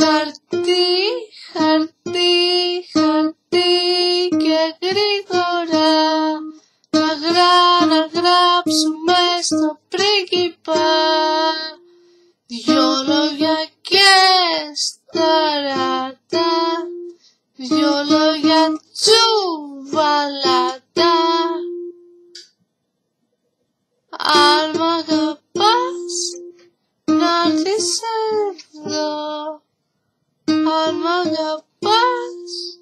Χαρτί, χαρτί, χαρτί και γρήγορα. Αγρά να γράψουμε στο πρίγκιπα. Δυο λόγια και σταράτα Δυο λόγια τσουβαλάτα. Αν μ' αγαπάς να έρθεις among a box.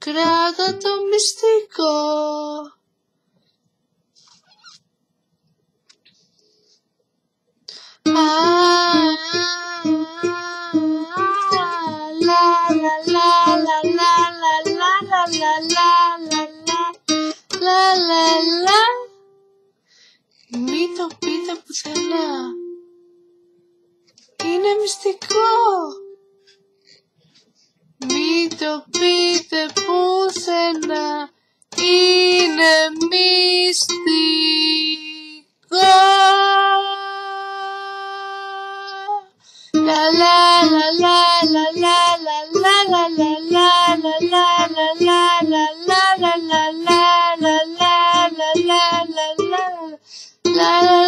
Grado místico. Ah, la la la la la la la la la la la la la la το πείτε πουθενά. Είναι μυστικό. Μη το πείτε πουθενά. Είναι μυστικό. La la la la la la la la la la la la la la Bye.